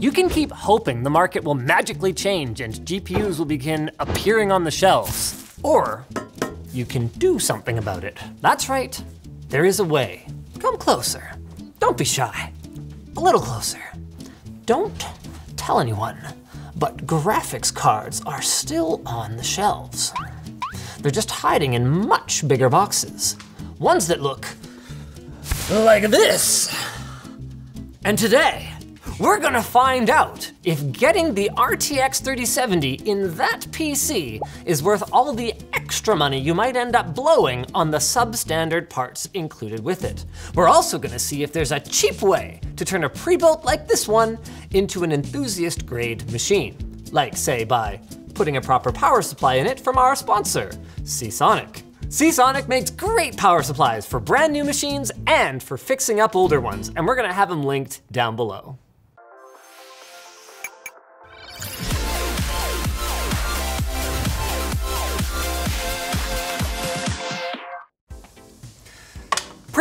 You can keep hoping the market will magically change and GPUs will begin appearing on the shelves. Or you can do something about it. That's right, there is a way. Come closer. Don't be shy. A little closer. Don't tell anyone, but graphics cards are still on the shelves. They're just hiding in much bigger boxes. Ones that look like this. And today, we're gonna find out if getting the RTX 3070 in that PC is worth all the extra money you might end up blowing on the substandard parts included with it. We're also gonna see if there's a cheap way to turn a pre-built like this one into an enthusiast grade machine. Like say by putting a proper power supply in it from our sponsor, Seasonic. Seasonic makes great power supplies for brand new machines and for fixing up older ones, and we're gonna have them linked down below.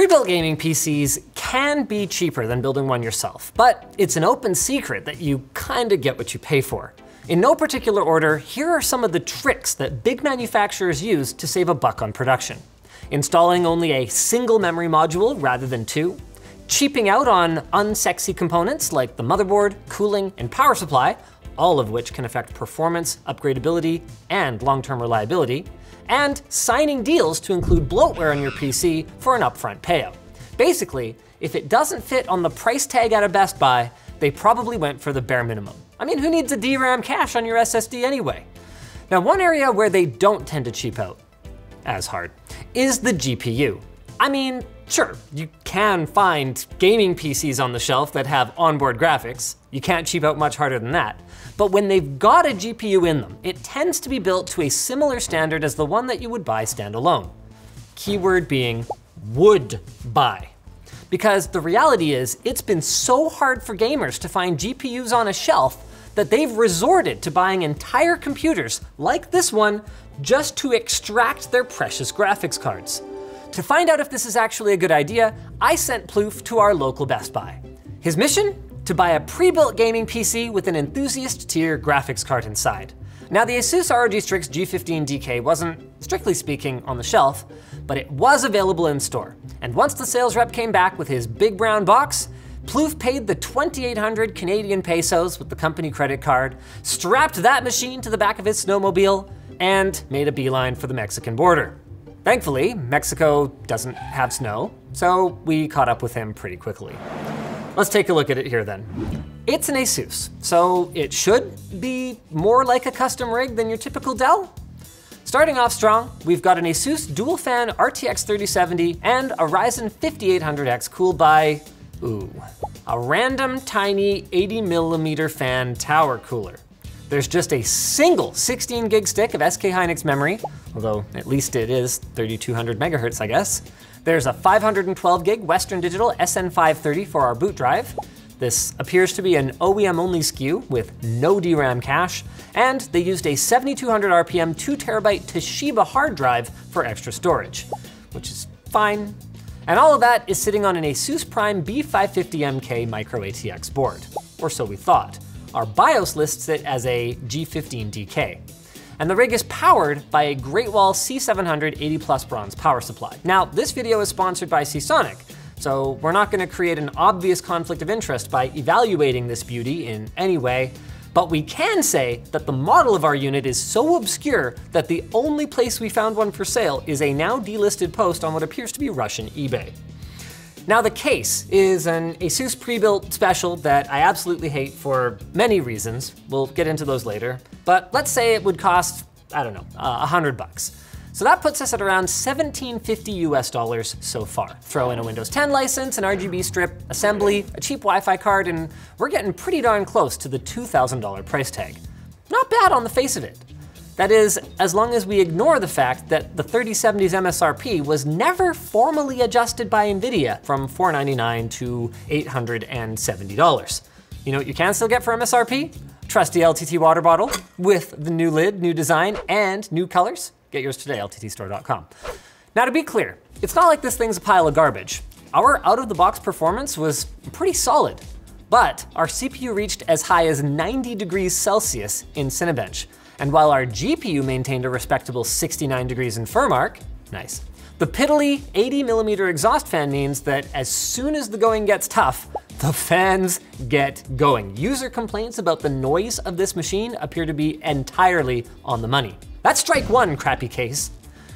Pre-built gaming PCs can be cheaper than building one yourself, but it's an open secret that you kinda get what you pay for. In no particular order, here are some of the tricks that big manufacturers use to save a buck on production. Installing only a single memory module rather than two, cheaping out on unsexy components like the motherboard, cooling, and power supply, all of which can affect performance, upgradability, and long-term reliability, and signing deals to include bloatware on your PC for an upfront payout. Basically, if it doesn't fit on the price tag at a Best Buy, they probably went for the bare minimum. I mean, who needs a DRAM cache on your SSD anyway? Now, one area where they don't tend to cheap out as hard is the GPU. I mean, sure, you can find gaming PCs on the shelf that have onboard graphics. You can't cheap out much harder than that. But when they've got a GPU in them, it tends to be built to a similar standard as the one that you would buy standalone. Keyword being would buy. Because the reality is, it's been so hard for gamers to find GPUs on a shelf that they've resorted to buying entire computers, like this one, just to extract their precious graphics cards. To find out if this is actually a good idea, I sent Plouffe to our local Best Buy. His mission? To buy a pre-built gaming PC with an enthusiast tier graphics card inside. Now the Asus ROG Strix G15DK wasn't, strictly speaking, on the shelf, but it was available in store. And once the sales rep came back with his big brown box, Plouffe paid the 2,800 Canadian pesos with the company credit card, strapped that machine to the back of his snowmobile, and made a beeline for the Mexican border. Thankfully, Mexico doesn't have snow, so we caught up with him pretty quickly. Let's take a look at it here then. It's an Asus, so it should be more like a custom rig than your typical Dell. Starting off strong, we've got an Asus dual fan RTX 3070 and a Ryzen 5800X cooled by Ooh, a random tiny 80 millimeter fan tower cooler. There's just a single 16 gig stick of SK Hynix memory, although at least it is 3200 megahertz, I guess. There's a 512 gig Western Digital SN530 for our boot drive. This appears to be an OEM only SKU with no DRAM cache, and they used a 7200 RPM 2 terabyte Toshiba hard drive for extra storage, which is fine, and all of that is sitting on an Asus Prime B550MK Micro ATX board, or so we thought. Our BIOS lists it as a G15DK. And the rig is powered by a Great Wall C700 80 plus bronze power supply. Now, this video is sponsored by Seasonic, so we're not gonna create an obvious conflict of interest by evaluating this beauty in any way, but we can say that the model of our unit is so obscure that the only place we found one for sale is a now delisted post on what appears to be Russian eBay. Now the case is an Asus pre-built special that I absolutely hate for many reasons. We'll get into those later. But let's say it would cost, I don't know, a uh, hundred bucks. So that puts us at around 1750 US dollars so far. Throw in a Windows 10 license, an RGB strip, assembly, a cheap Wi-Fi card, and we're getting pretty darn close to the $2,000 price tag. Not bad on the face of it. That is, as long as we ignore the fact that the 3070's MSRP was never formally adjusted by NVIDIA from 499 to $870. You know what you can still get for MSRP? Trusty LTT water bottle with the new lid, new design, and new colors. Get yours today, lttstore.com. Now to be clear, it's not like this thing's a pile of garbage. Our out of the box performance was pretty solid, but our CPU reached as high as 90 degrees Celsius in Cinebench. And while our GPU maintained a respectable 69 degrees in Furmark, nice, the piddly 80 millimeter exhaust fan means that as soon as the going gets tough, the fans get going. User complaints about the noise of this machine appear to be entirely on the money. That's strike one, crappy case.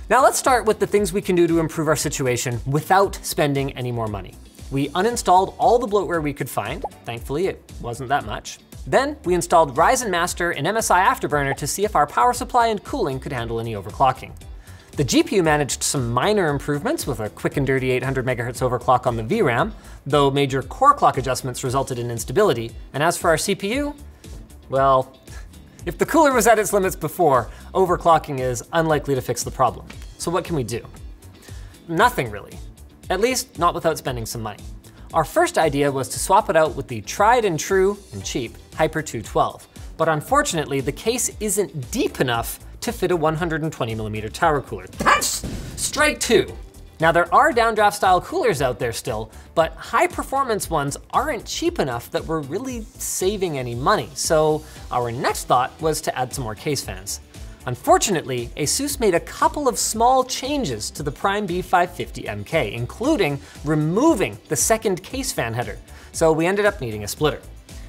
Now let's start with the things we can do to improve our situation without spending any more money. We uninstalled all the bloatware we could find. Thankfully, it wasn't that much. Then we installed Ryzen Master and MSI Afterburner to see if our power supply and cooling could handle any overclocking. The GPU managed some minor improvements with a quick and dirty 800 MHz overclock on the VRAM, though major core clock adjustments resulted in instability. And as for our CPU, well, if the cooler was at its limits before, overclocking is unlikely to fix the problem. So what can we do? Nothing really. At least not without spending some money. Our first idea was to swap it out with the tried and true and cheap Hyper 212. But unfortunately, the case isn't deep enough to fit a 120 millimeter tower cooler. That's strike two. Now there are downdraft style coolers out there still, but high performance ones aren't cheap enough that we're really saving any money. So our next thought was to add some more case fans. Unfortunately, ASUS made a couple of small changes to the Prime B550MK, including removing the second case fan header. So we ended up needing a splitter.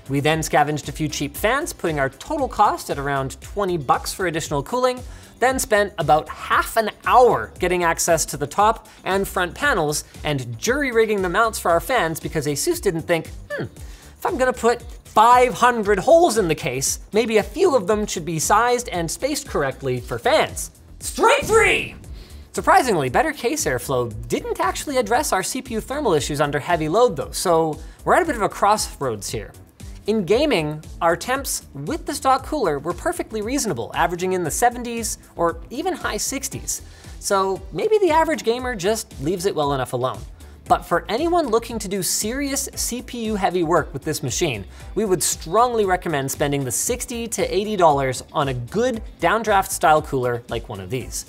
We then scavenged a few cheap fans, putting our total cost at around 20 bucks for additional cooling, then spent about half an hour getting access to the top and front panels and jury rigging the mounts for our fans because ASUS didn't think, hmm, if I'm gonna put 500 holes in the case, maybe a few of them should be sized and spaced correctly for fans. Strike three! Surprisingly, better case airflow didn't actually address our CPU thermal issues under heavy load though, so we're at a bit of a crossroads here. In gaming, our temps with the stock cooler were perfectly reasonable, averaging in the 70s or even high 60s. So maybe the average gamer just leaves it well enough alone. But for anyone looking to do serious CPU heavy work with this machine, we would strongly recommend spending the 60 to $80 on a good downdraft style cooler like one of these.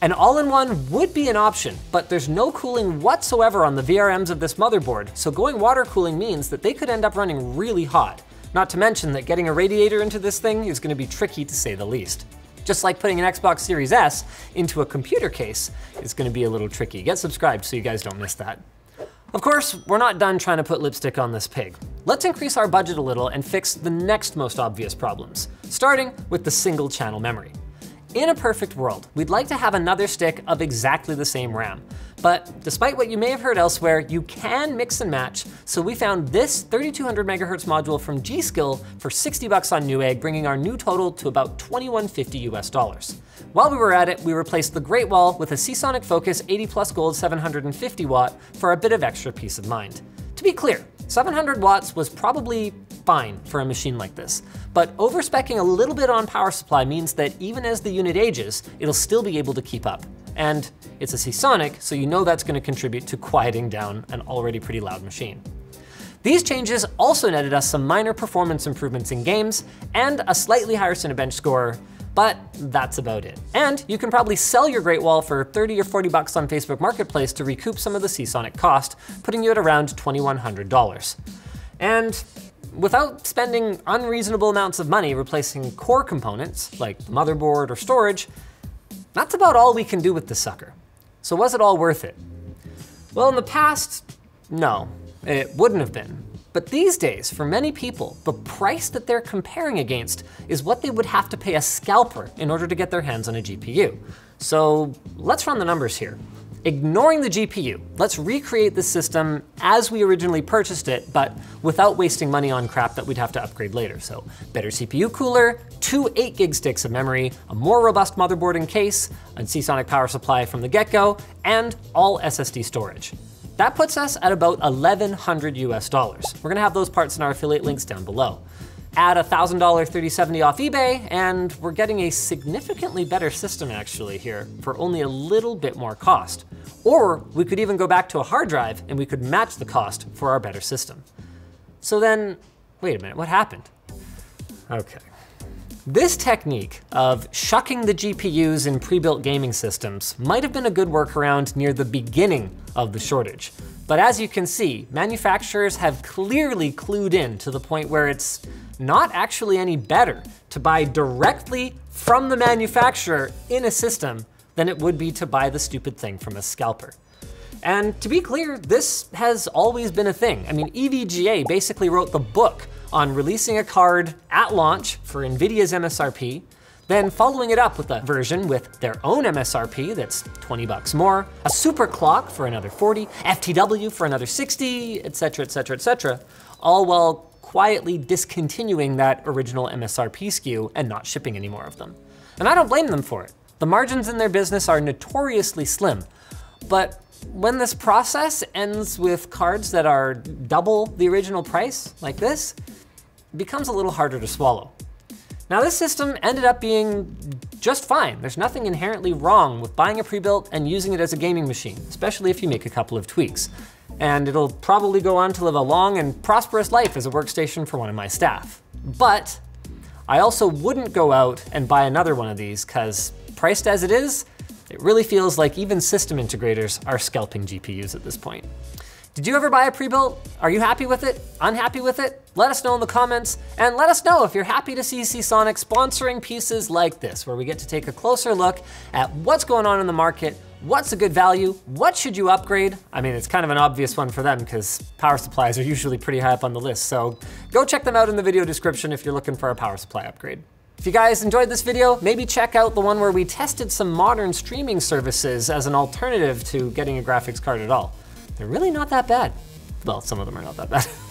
An all-in-one would be an option, but there's no cooling whatsoever on the VRMs of this motherboard, so going water cooling means that they could end up running really hot. Not to mention that getting a radiator into this thing is gonna be tricky to say the least. Just like putting an Xbox Series S into a computer case is gonna be a little tricky. Get subscribed so you guys don't miss that. Of course, we're not done trying to put lipstick on this pig. Let's increase our budget a little and fix the next most obvious problems, starting with the single channel memory. In a perfect world, we'd like to have another stick of exactly the same RAM. But despite what you may have heard elsewhere, you can mix and match, so we found this 3200 megahertz module from G.Skill for 60 bucks on Newegg, bringing our new total to about 2150 US dollars. While we were at it, we replaced the Great Wall with a Seasonic Focus 80 Plus Gold 750 watt for a bit of extra peace of mind. To be clear, 700 watts was probably fine for a machine like this, but overspecking a little bit on power supply means that even as the unit ages, it'll still be able to keep up. And it's a Seasonic, so you know that's gonna contribute to quieting down an already pretty loud machine. These changes also netted us some minor performance improvements in games and a slightly higher Cinebench score, but that's about it. And you can probably sell your Great Wall for 30 or 40 bucks on Facebook Marketplace to recoup some of the Seasonic cost, putting you at around $2,100. And without spending unreasonable amounts of money replacing core components, like the motherboard or storage, that's about all we can do with the sucker. So was it all worth it? Well, in the past, no, it wouldn't have been. But these days, for many people, the price that they're comparing against is what they would have to pay a scalper in order to get their hands on a GPU. So let's run the numbers here. Ignoring the GPU, let's recreate the system as we originally purchased it, but without wasting money on crap that we'd have to upgrade later. So better CPU cooler, two 8 gig sticks of memory, a more robust motherboard and case, a Seasonic power supply from the get-go, and all SSD storage. That puts us at about 1100 US dollars. We're gonna have those parts in our affiliate links down below add a $1,000 3070 off eBay, and we're getting a significantly better system actually here for only a little bit more cost. Or we could even go back to a hard drive and we could match the cost for our better system. So then, wait a minute, what happened? Okay. This technique of shucking the GPUs in pre-built gaming systems might have been a good workaround near the beginning of the shortage. But as you can see, manufacturers have clearly clued in to the point where it's not actually any better to buy directly from the manufacturer in a system than it would be to buy the stupid thing from a scalper. And to be clear, this has always been a thing. I mean, EVGA basically wrote the book on releasing a card at launch for NVIDIA's MSRP, then following it up with a version with their own MSRP that's 20 bucks more, a super clock for another 40, FTW for another 60, etc., etc., etc., all while quietly discontinuing that original MSRP SKU and not shipping any more of them. And I don't blame them for it. The margins in their business are notoriously slim, but when this process ends with cards that are double the original price, like this, it becomes a little harder to swallow. Now this system ended up being just fine. There's nothing inherently wrong with buying a pre-built and using it as a gaming machine, especially if you make a couple of tweaks. And it'll probably go on to live a long and prosperous life as a workstation for one of my staff. But I also wouldn't go out and buy another one of these because priced as it is, it really feels like even system integrators are scalping GPUs at this point. Did you ever buy a pre-built? Are you happy with it? Unhappy with it? Let us know in the comments, and let us know if you're happy to see Seasonic sponsoring pieces like this, where we get to take a closer look at what's going on in the market, what's a good value, what should you upgrade? I mean, it's kind of an obvious one for them because power supplies are usually pretty high up on the list, so go check them out in the video description if you're looking for a power supply upgrade. If you guys enjoyed this video, maybe check out the one where we tested some modern streaming services as an alternative to getting a graphics card at all. They're really not that bad. Well, some of them are not that bad.